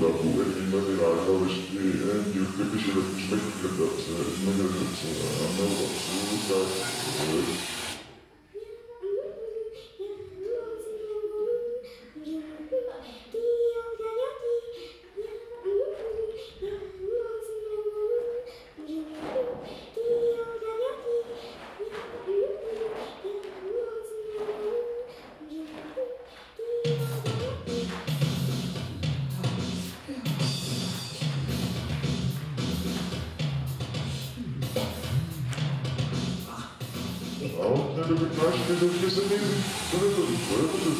kullanıldı. Elinde bir arkadaş bir en yüklü bir şey üretmişte kirletirsin. Elinde görürsün. Anne babası da Devlet Başkanı'nın Devlet Başkanı'nın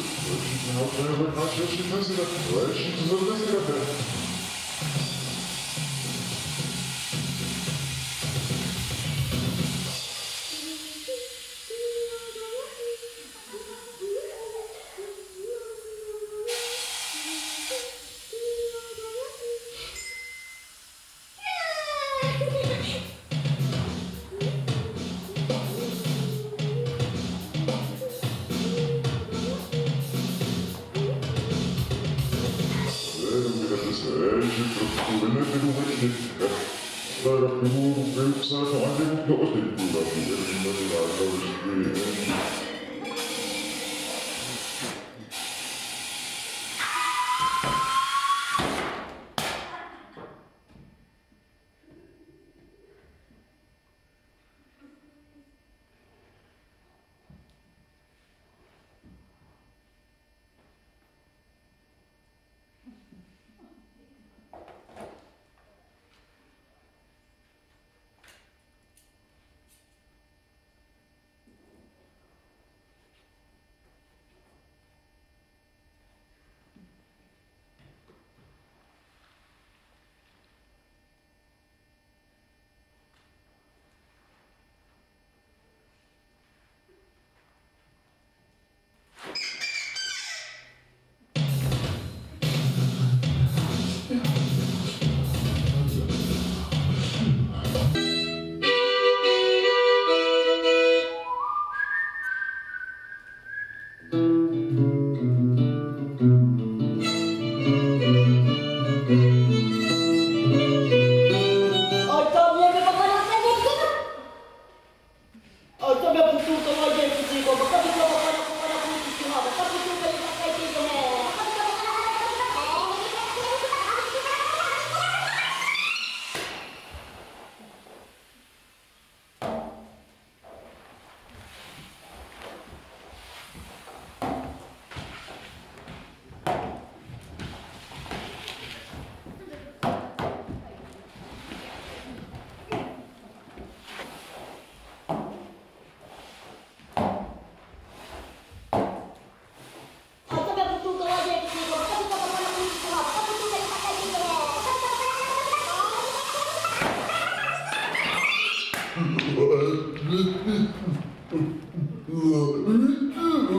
سارقه من سيتعلم لغة الكلاب الإيمان على وجه ううつ